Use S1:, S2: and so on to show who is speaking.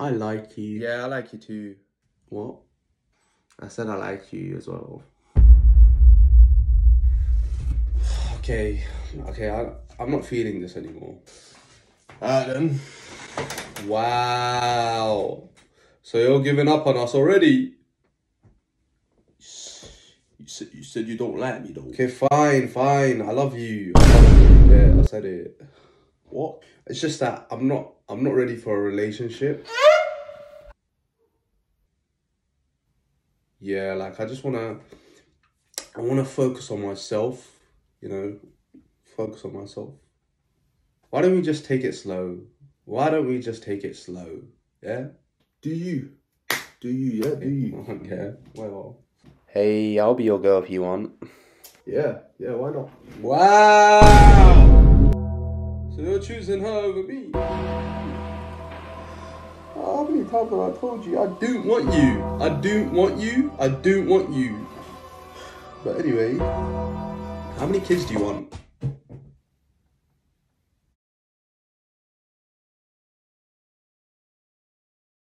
S1: I like you.
S2: Yeah, I like you too.
S1: What? I said I like you as well. Okay, okay, I, I'm not feeling this anymore. Alright then. Wow. So you're giving up on us already? You said you, said you don't like me though. Okay, fine, fine. I love you. I love you. Yeah, I said it. What? It's just that I'm not I'm not ready for a relationship. Yeah, like I just wanna I wanna focus on myself, you know, focus on myself. Why don't we just take it slow? Why don't we just take it slow? Yeah?
S2: Do you? Do you? Yeah, do you?
S1: I don't care. Well,
S3: Hey, I'll be your girl if you want.
S2: Yeah, yeah, why not?
S1: Wow! So you're choosing her over me? Have I told you I don't want you? I don't want you. I don't want you. But anyway, how many kids do you want?